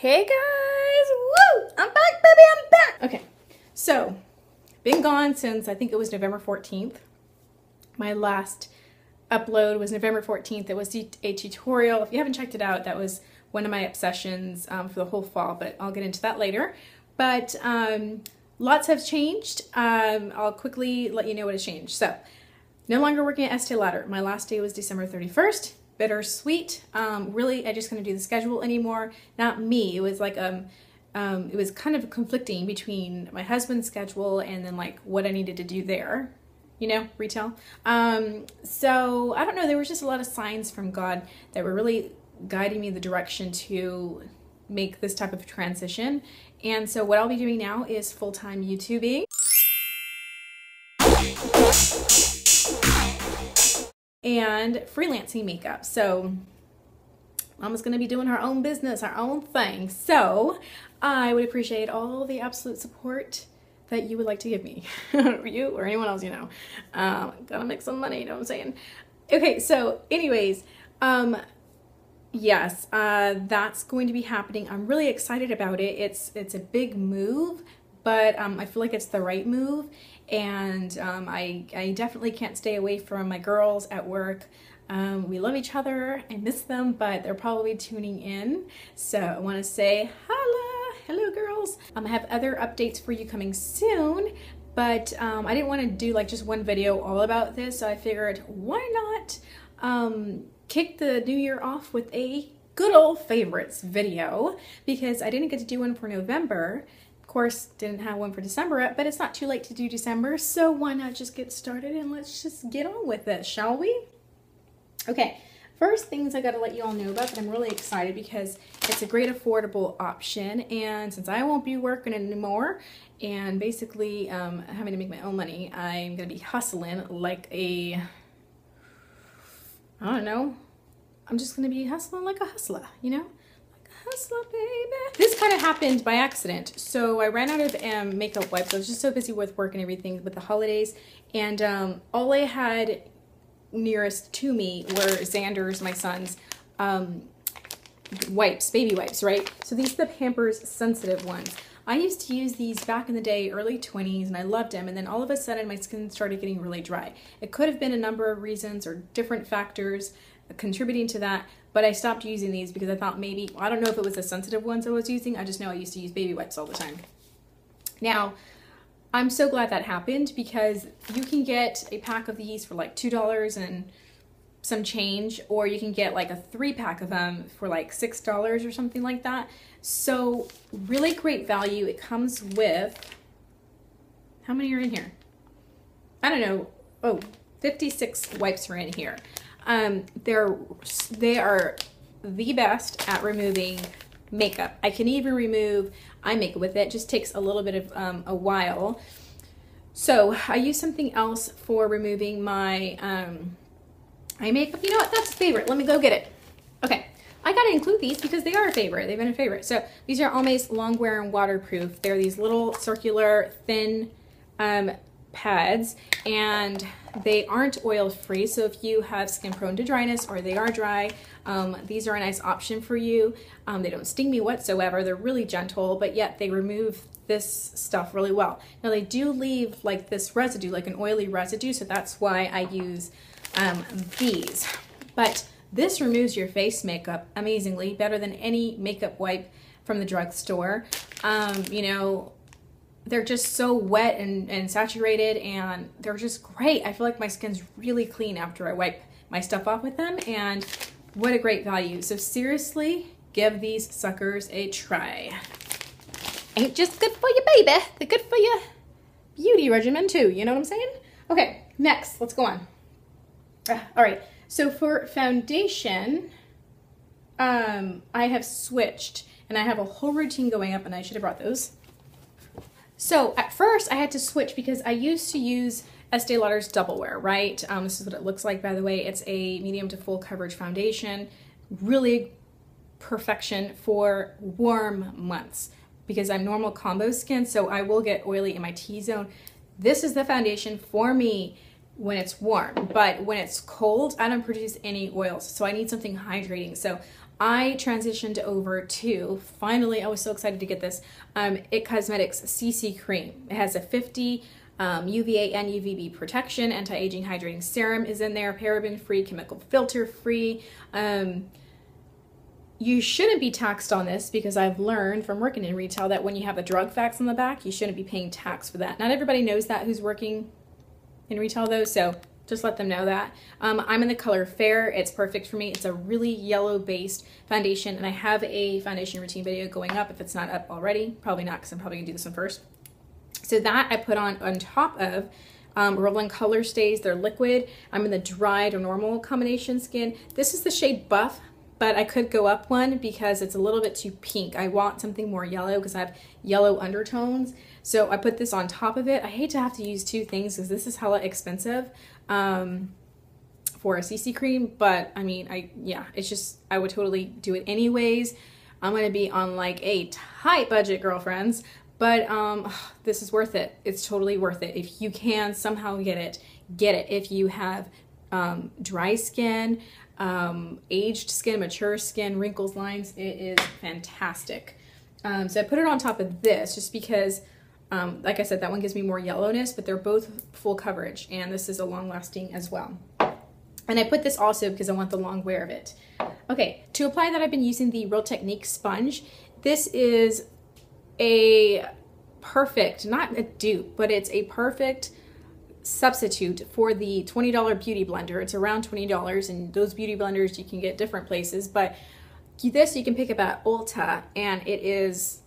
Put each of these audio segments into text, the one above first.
Hey guys, woo! I'm back, baby, I'm back! Okay, so, been gone since I think it was November 14th. My last upload was November 14th. It was a tutorial. If you haven't checked it out, that was one of my obsessions um, for the whole fall, but I'll get into that later. But um, lots have changed. Um, I'll quickly let you know what has changed. So, no longer working at Estee Lauder. My last day was December 31st bittersweet. Um, really, I just couldn't do the schedule anymore. Not me. It was like um, um, it was kind of conflicting between my husband's schedule and then like what I needed to do there. You know, retail. Um, so I don't know. There was just a lot of signs from God that were really guiding me the direction to make this type of transition. And so what I'll be doing now is full time YouTubing and freelancing makeup. So Mama's to be doing her own business, her own thing. So I would appreciate all the absolute support that you would like to give me, you or anyone else you know. Um, gotta make some money, you know what I'm saying? Okay, so anyways, um, yes, uh, that's going to be happening. I'm really excited about it. It's it's a big move, but um, I feel like it's the right move and um, I, I definitely can't stay away from my girls at work. Um, we love each other. I miss them, but they're probably tuning in. So I want to say holla, hello girls. Um, I have other updates for you coming soon, but um, I didn't want to do like just one video all about this. So I figured why not um, kick the new year off with a good old favorites video because I didn't get to do one for November course, didn't have one for December yet, but it's not too late to do December, so why not just get started and let's just get on with it, shall we? Okay, first things I gotta let you all know about that I'm really excited because it's a great affordable option, and since I won't be working anymore and basically um, having to make my own money, I'm gonna be hustling like a, I don't know, I'm just gonna be hustling like a hustler, you know? Hustler, baby. This kind of happened by accident. So I ran out of um, makeup wipes. I was just so busy with work and everything with the holidays. And um, all I had nearest to me were Xander's, my son's, um, wipes, baby wipes, right? So these are the Pampers Sensitive ones. I used to use these back in the day, early 20s, and I loved them. And then all of a sudden, my skin started getting really dry. It could have been a number of reasons or different factors contributing to that, but I stopped using these because I thought maybe, I don't know if it was the sensitive ones I was using. I just know I used to use baby wipes all the time. Now, I'm so glad that happened because you can get a pack of these for like $2 and some change, or you can get like a three pack of them for like $6 or something like that. So really great value. It comes with, how many are in here? I don't know. Oh, 56 wipes are in here. Um, they're they are the best at removing makeup. I can even remove eye makeup with it. it just takes a little bit of um, a while. So I use something else for removing my um, eye makeup. You know what? That's a favorite. Let me go get it. Okay. I gotta include these because they are a favorite. They've been a favorite. So these are Almay Longwear and Waterproof. They're these little circular, thin um, pads and they aren't oil free. So if you have skin prone to dryness or they are dry, um, these are a nice option for you. Um, they don't sting me whatsoever. They're really gentle, but yet they remove this stuff really well. Now they do leave like this residue, like an oily residue. So that's why I use um, these. But this removes your face makeup amazingly, better than any makeup wipe from the drugstore. Um, you know, they're just so wet and, and saturated and they're just great. I feel like my skin's really clean after I wipe my stuff off with them and what a great value. So seriously, give these suckers a try. Ain't just good for you, baby. They're good for your beauty regimen too. You know what I'm saying? Okay, next, let's go on. Uh, all right, so for foundation, um, I have switched and I have a whole routine going up and I should have brought those. So at first I had to switch because I used to use Estee Lauder's Double Wear, right? Um, this is what it looks like, by the way. It's a medium to full coverage foundation. Really perfection for warm months because I'm normal combo skin, so I will get oily in my T-zone. This is the foundation for me when it's warm, but when it's cold, I don't produce any oils, so I need something hydrating. So I transitioned over to, finally, I was so excited to get this, um, It Cosmetics CC Cream. It has a 50 um, UVA and UVB protection, anti-aging hydrating serum is in there, paraben free, chemical filter free. Um, you shouldn't be taxed on this because I've learned from working in retail that when you have a drug facts on the back, you shouldn't be paying tax for that. Not everybody knows that who's working in retail though, so just let them know that. Um, I'm in the color Fair. It's perfect for me. It's a really yellow based foundation and I have a foundation routine video going up if it's not up already. Probably not because I'm probably gonna do this one first. So that I put on on top of um, Revlon Color Stays. They're liquid. I'm in the dried or normal combination skin. This is the shade Buff but I could go up one because it's a little bit too pink. I want something more yellow because I have yellow undertones. So I put this on top of it. I hate to have to use two things because this is hella expensive um, for a CC cream, but I mean, I yeah, it's just, I would totally do it anyways. I'm to be on like a tight budget, girlfriends, but um, this is worth it. It's totally worth it. If you can somehow get it, get it. If you have um, dry skin, um, aged skin, mature skin, wrinkles, lines. It is fantastic. Um, so I put it on top of this just because, um, like I said, that one gives me more yellowness, but they're both full coverage and this is a long lasting as well. And I put this also because I want the long wear of it. Okay, to apply that I've been using the Real Technique sponge. This is a perfect, not a dupe, but it's a perfect substitute for the $20 beauty blender. It's around $20 and those beauty blenders you can get different places, but this you can pick up at Ulta and it is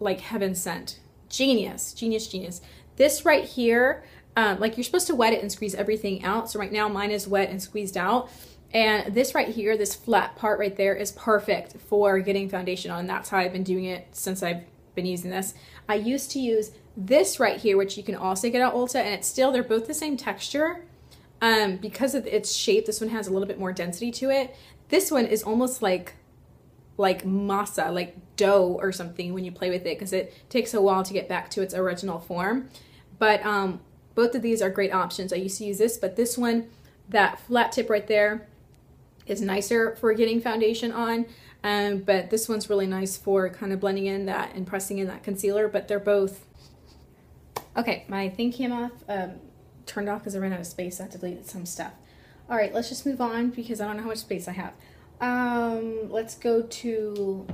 like heaven sent. Genius, genius, genius. This right here, um, like you're supposed to wet it and squeeze everything out. So right now mine is wet and squeezed out. And this right here, this flat part right there is perfect for getting foundation on. That's how I've been doing it since I've been using this. I used to use this right here, which you can also get at Ulta, and it's still, they're both the same texture. Um, because of its shape, this one has a little bit more density to it. This one is almost like like masa, like dough or something when you play with it because it takes a while to get back to its original form. But um, both of these are great options. I used to use this, but this one, that flat tip right there, is nicer for getting foundation on. Um, but this one's really nice for kind of blending in that and pressing in that concealer, but they're both Okay, my thing came off, um, turned off because I ran out of space. I had to delete some stuff. All right, let's just move on because I don't know how much space I have. Um, let's go to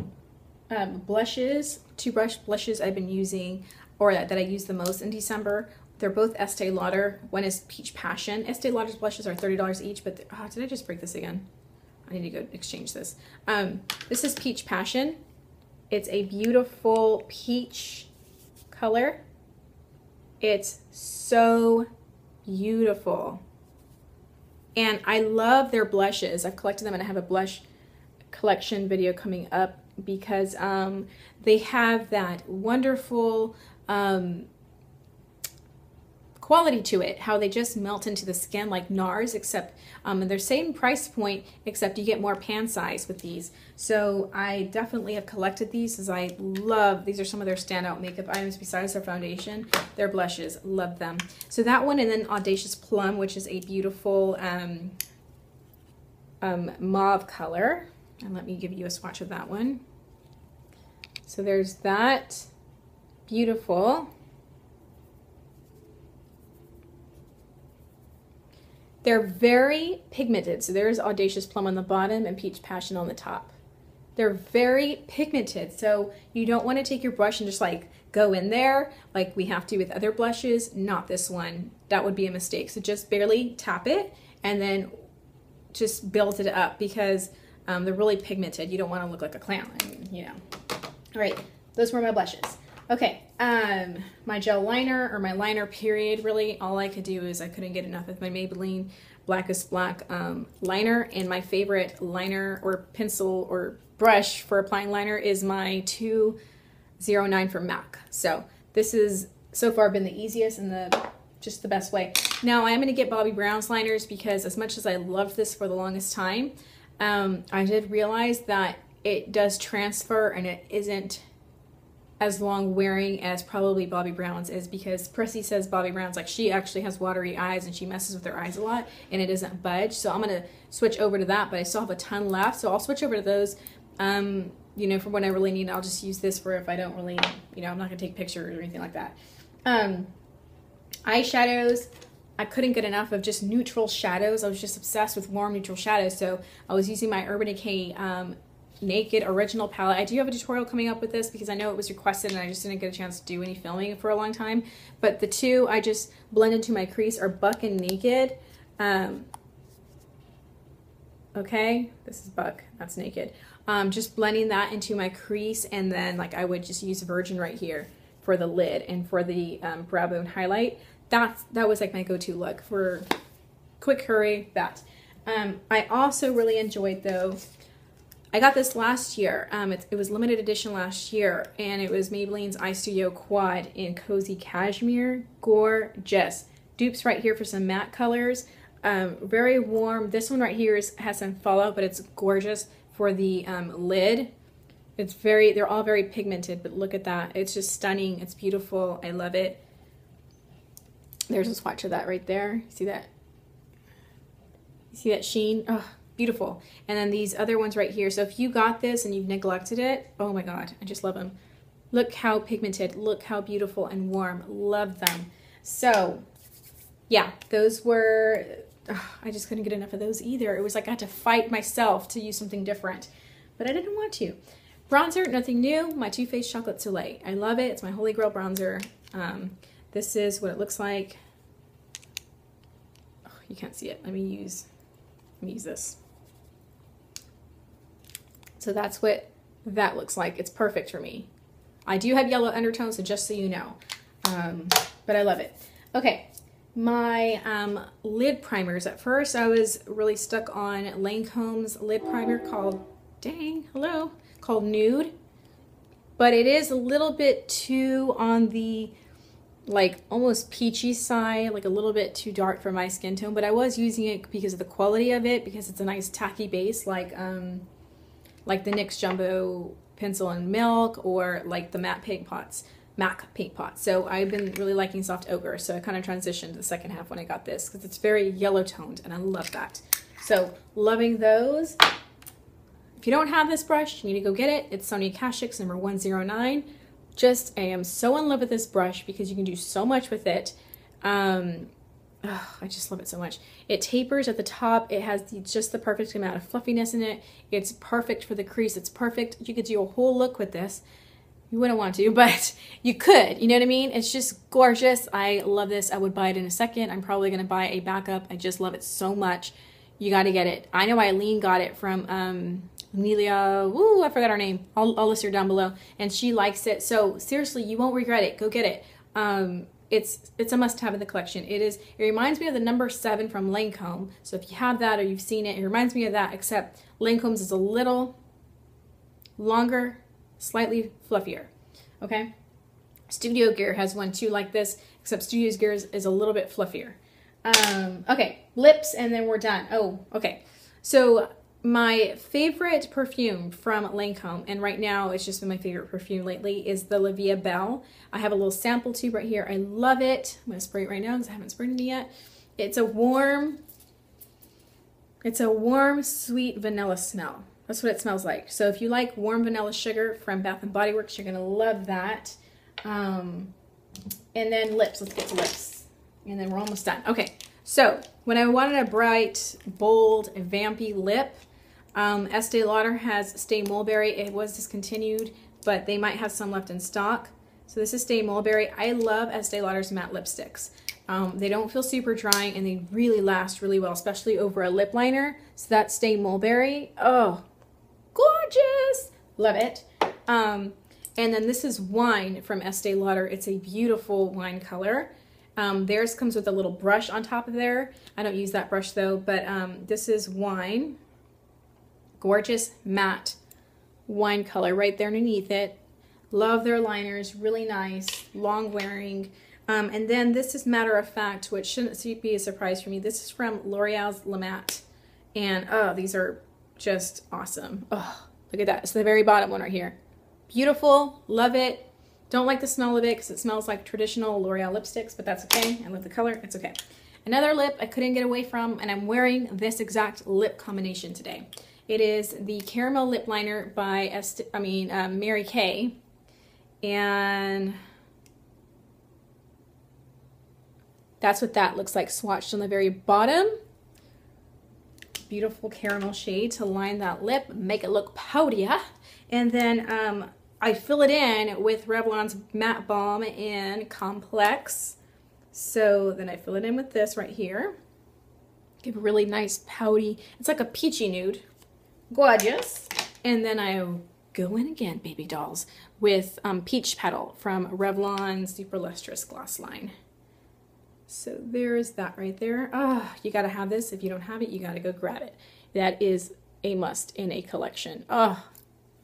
um, blushes. Two brush blushes I've been using, or that, that I use the most in December. They're both Estee Lauder. One is Peach Passion. Estee Lauder's blushes are $30 each, but oh, did I just break this again? I need to go exchange this. Um, this is Peach Passion. It's a beautiful peach color. It's so beautiful. And I love their blushes. I've collected them and I have a blush collection video coming up because um, they have that wonderful um, quality to it, how they just melt into the skin like NARS, except um, they're same price point, except you get more pan size with these. So I definitely have collected these as I love, these are some of their standout makeup items besides their foundation. Their blushes, love them. So that one and then Audacious Plum, which is a beautiful um, um, mauve color. And let me give you a swatch of that one. So there's that. Beautiful. They're very pigmented. So there's Audacious Plum on the bottom and Peach Passion on the top. They're very pigmented. So you don't want to take your brush and just like go in there like we have to with other blushes. Not this one. That would be a mistake. So just barely tap it and then just build it up because um, they're really pigmented. You don't want to look like a clown, you know. All right, those were my blushes. Okay, um, my gel liner or my liner period, really all I could do is I couldn't get enough of my Maybelline Blackest Black um, liner and my favorite liner or pencil or brush for applying liner is my 209 from MAC. So this is so far been the easiest and the just the best way. Now I am going to get Bobbi Brown's liners because as much as I loved this for the longest time, um, I did realize that it does transfer and it isn't as long wearing as probably Bobbi Brown's is because Prissy says Bobbi Brown's like she actually has watery eyes and she messes with her eyes a lot and it doesn't budge. So I'm gonna switch over to that, but I still have a ton left. So I'll switch over to those. Um, you know, for when I really need, I'll just use this for if I don't really, you know, I'm not gonna take pictures or anything like that. Um, eyeshadows, I couldn't get enough of just neutral shadows. I was just obsessed with warm neutral shadows. So I was using my Urban Decay um, Naked Original palette. I do have a tutorial coming up with this because I know it was requested and I just didn't get a chance to do any filming for a long time. But the two I just blend into my crease are Buck and Naked. Um, okay, this is Buck, that's Naked. Um, just blending that into my crease and then like I would just use Virgin right here for the lid and for the um, brow bone highlight. That's, that was like my go-to look for quick hurry, that. Um, I also really enjoyed though, I got this last year. Um, it, it, was limited edition last year, and it was Maybelline's Eye Studio Quad in Cozy Cashmere. Gorgeous. Dupes right here for some matte colors. Um, very warm. This one right here is, has some fallout, but it's gorgeous for the um, lid. It's very, they're all very pigmented, but look at that. It's just stunning. It's beautiful. I love it. There's a swatch of that right there. See that? See that sheen? Oh, beautiful. And then these other ones right here. So if you got this and you've neglected it, oh my God, I just love them. Look how pigmented, look how beautiful and warm. Love them. So yeah, those were, I just couldn't get enough of those either. It was like I had to fight myself to use something different, but I didn't want to. Bronzer, nothing new, my Too Faced Chocolate Soleil. I love it, it's my holy grail bronzer. Um, this is what it looks like. Oh, you can't see it, let me use, let me use this. So that's what that looks like. It's perfect for me. I do have yellow undertones, so just so you know. Um, but I love it. Okay, my um, lid primers. At first, I was really stuck on Lancome's lid primer called, dang, hello, called Nude. But it is a little bit too on the like almost peachy side, like a little bit too dark for my skin tone. But I was using it because of the quality of it, because it's a nice tacky base, like um, like the NYX Jumbo Pencil and Milk or like the matte paint pots, MAC paint pots. So I've been really liking Soft Ochre. So I kind of transitioned to the second half when I got this because it's very yellow toned and I love that. So loving those. If you don't have this brush, you need to go get it. It's Sonia Kashuk's number 109. Just, I am so in love with this brush because you can do so much with it. Um, Oh, I just love it so much. It tapers at the top. It has the, just the perfect amount of fluffiness in it. It's perfect for the crease. It's perfect. You could do a whole look with this. You wouldn't want to, but you could. You know what I mean? It's just gorgeous. I love this. I would buy it in a second. I'm probably going to buy a backup. I just love it so much. You got to get it. I know Aileen got it from um, Amelia. Woo, I forgot her name. I'll, I'll list her down below. And she likes it. So seriously, you won't regret it. Go get it. Um, it's it's a must-have in the collection. It is. It reminds me of the number seven from Lancome. So if you have that or you've seen it, it reminds me of that. Except Lancome's is a little longer, slightly fluffier. Okay. Studio Gear has one too like this, except Studio Gear is, is a little bit fluffier. Um, okay, lips, and then we're done. Oh, okay. So my favorite perfume from Lancome, and right now it's just been my favorite perfume lately, is the La Vie Belle. I have a little sample tube right here. I love it. I'm gonna spray it right now because I haven't sprayed it yet. It's a warm, it's a warm, sweet vanilla smell. That's what it smells like. So if you like warm vanilla sugar from Bath & Body Works, you're gonna love that. Um, and then lips, let's get to lips. And then we're almost done. Okay, so when I wanted a bright, bold, vampy lip, um, Estee Lauder has Stay Mulberry. It was discontinued, but they might have some left in stock. So this is Stay Mulberry. I love Estee Lauder's matte lipsticks. Um, they don't feel super drying and they really last really well, especially over a lip liner. So that's Stay Mulberry. Oh, gorgeous. Love it. Um, and then this is Wine from Estee Lauder. It's a beautiful wine color. Um, theirs comes with a little brush on top of there. I don't use that brush though, but um, this is Wine gorgeous matte wine color right there underneath it. Love their liners, really nice, long wearing. Um, and then this is Matter of Fact, which shouldn't be a surprise for me. This is from L'Oreal's La Matte. And oh, these are just awesome. Oh, look at that. It's the very bottom one right here. Beautiful, love it. Don't like the smell of it because it smells like traditional L'Oreal lipsticks, but that's okay. I love the color, it's okay. Another lip I couldn't get away from, and I'm wearing this exact lip combination today. It is the Caramel Lip Liner by, Est I mean, uh, Mary Kay. And that's what that looks like swatched on the very bottom. Beautiful caramel shade to line that lip, make it look powdier. And then um, I fill it in with Revlon's Matte Balm in Complex. So then I fill it in with this right here. Give a really nice pouty, it's like a peachy nude. Gorgeous. And then I go in again, baby dolls, with um, Peach Petal from Revlon Super Lustrous Gloss Line. So there's that right there. Ah, oh, you gotta have this. If you don't have it, you gotta go grab it. That is a must in a collection. Oh,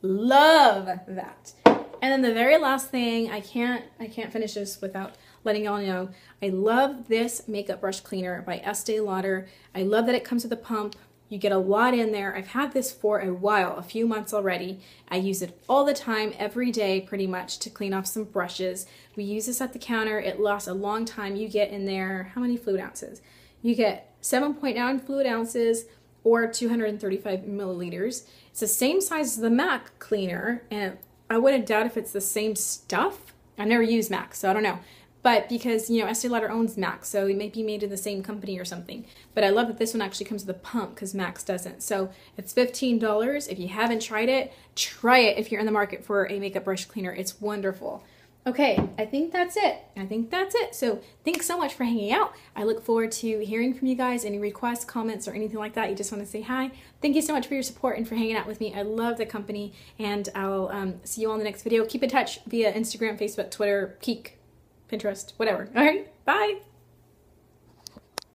love that. And then the very last thing, I can't, I can't finish this without letting y'all know, I love this makeup brush cleaner by Estee Lauder. I love that it comes with a pump. You get a lot in there. I've had this for a while, a few months already. I use it all the time, every day pretty much to clean off some brushes. We use this at the counter. It lasts a long time. You get in there, how many fluid ounces? You get 7.9 fluid ounces or 235 milliliters. It's the same size as the MAC cleaner and I wouldn't doubt if it's the same stuff. I never used MAC, so I don't know but because you know Estee Lauder owns MAC, so it may be made in the same company or something. But I love that this one actually comes with a pump because MAC's doesn't. So it's fifteen dollars. If you haven't tried it, try it. If you're in the market for a makeup brush cleaner, it's wonderful. Okay, I think that's it. I think that's it. So thanks so much for hanging out. I look forward to hearing from you guys. Any requests, comments, or anything like that, you just want to say hi. Thank you so much for your support and for hanging out with me. I love the company, and I'll um, see you all in the next video. Keep in touch via Instagram, Facebook, Twitter, Keek, Pinterest, whatever. All right, bye.